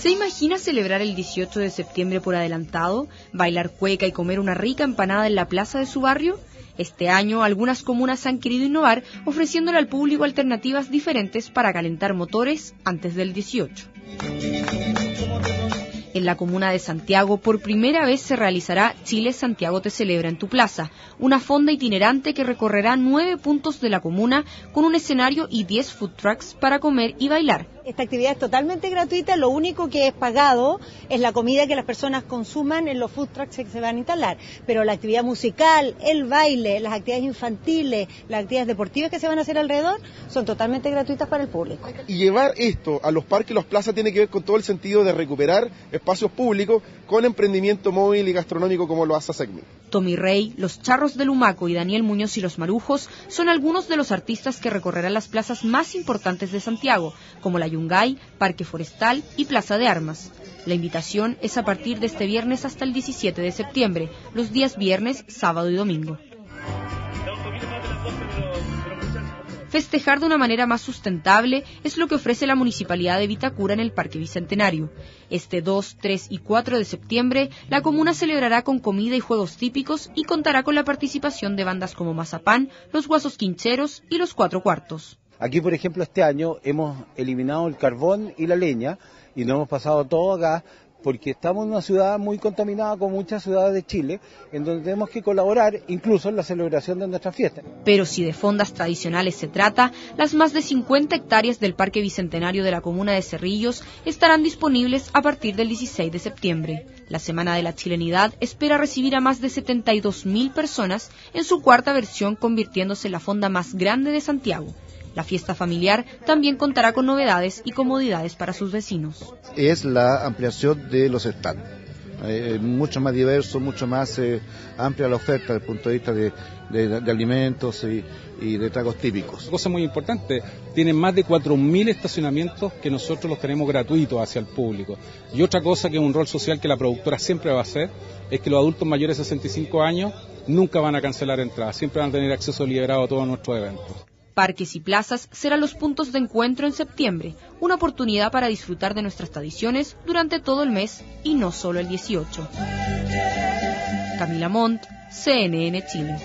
¿Se imagina celebrar el 18 de septiembre por adelantado, bailar cueca y comer una rica empanada en la plaza de su barrio? Este año, algunas comunas han querido innovar ofreciéndole al público alternativas diferentes para calentar motores antes del 18. En la comuna de Santiago, por primera vez se realizará Chile Santiago te celebra en tu plaza, una fonda itinerante que recorrerá nueve puntos de la comuna con un escenario y diez food trucks para comer y bailar. Esta actividad es totalmente gratuita, lo único que es pagado es la comida que las personas consuman en los food trucks que se van a instalar. Pero la actividad musical, el baile, las actividades infantiles, las actividades deportivas que se van a hacer alrededor son totalmente gratuitas para el público. Y llevar esto a los parques y las plazas tiene que ver con todo el sentido de recuperar espacios públicos con emprendimiento móvil y gastronómico como lo hace SECMI. Tommy Rey, Los Charros del Humaco y Daniel Muñoz y Los Marujos son algunos de los artistas que recorrerán las plazas más importantes de Santiago, como la Parque Forestal y Plaza de Armas. La invitación es a partir de este viernes hasta el 17 de septiembre, los días viernes, sábado y domingo. Festejar de una manera más sustentable es lo que ofrece la Municipalidad de Vitacura en el Parque Bicentenario. Este 2, 3 y 4 de septiembre, la comuna celebrará con comida y juegos típicos y contará con la participación de bandas como Mazapán, Los Guasos Quincheros y Los Cuatro Cuartos. Aquí, por ejemplo, este año hemos eliminado el carbón y la leña y nos hemos pasado todo acá porque estamos en una ciudad muy contaminada como muchas ciudades de Chile, en donde tenemos que colaborar incluso en la celebración de nuestra fiesta. Pero si de fondas tradicionales se trata, las más de 50 hectáreas del Parque Bicentenario de la comuna de Cerrillos estarán disponibles a partir del 16 de septiembre. La Semana de la Chilenidad espera recibir a más de 72.000 personas en su cuarta versión, convirtiéndose en la fonda más grande de Santiago. La fiesta familiar también contará con novedades y comodidades para sus vecinos. Es la ampliación de los stands. Eh, mucho más diverso, mucho más eh, amplia la oferta desde el punto de vista de, alimentos y, de tragos típicos. Una cosa muy importante, tienen más de 4.000 estacionamientos que nosotros los tenemos gratuitos hacia el público. Y otra cosa que es un rol social que la productora siempre va a hacer es que los adultos mayores de 65 años nunca van a cancelar entradas, siempre van a tener acceso liberado a todos nuestros eventos parques y plazas serán los puntos de encuentro en septiembre, una oportunidad para disfrutar de nuestras tradiciones durante todo el mes y no solo el 18. Camila Montt, CNN Chile.